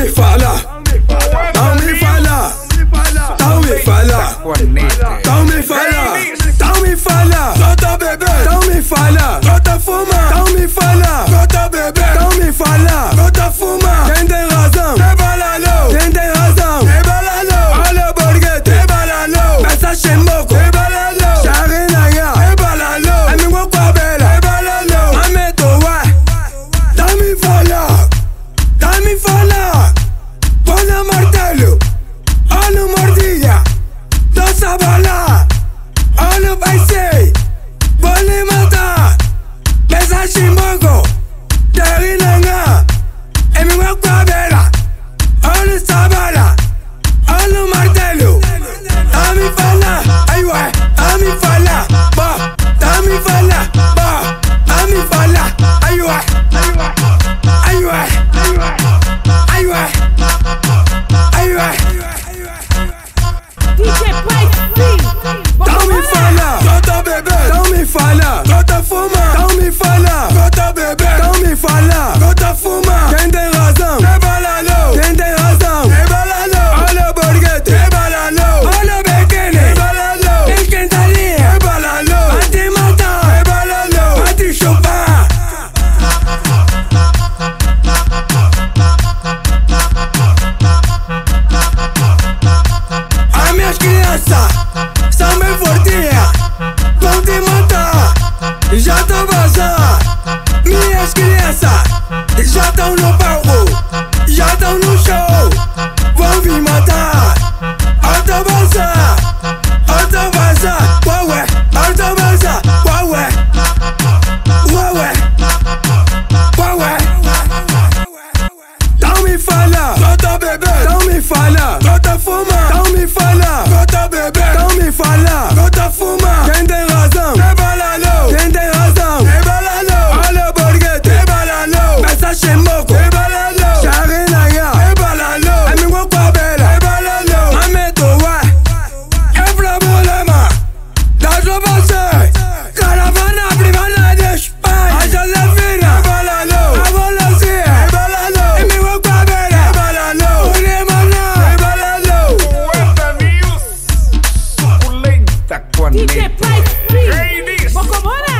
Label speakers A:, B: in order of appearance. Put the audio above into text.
A: Tawwe fala. Tawwe fala? Tawwe fala? sin banco, bebê, não me fala, gota fuma. Quem tem razão? É balalo. Quem tem razão? É balalo. Olha o borguete, é balalo. Olha o biquíni, é balalo. Quem quem tá ali? É balalo. Vai te matar, é balalo. Vai te chupar. As minhas crianças são bem fortinhas, vão te matar, já tô ìyá tán ló bá wò balsa, tán balsa, ṣe o wọ́n balsa, mọ́ ta ọ̀tọ́bọ̀sà ọ̀tọ́bọ̀sà wọ́wẹ̀ ọ̀tọ́bọ̀sà wọ́wẹ̀ wọ́wẹ̀ fala, tọ́mí falà tọ́tọ́ bẹ̀bẹ̀ tọ́mí fala. está con DJ Price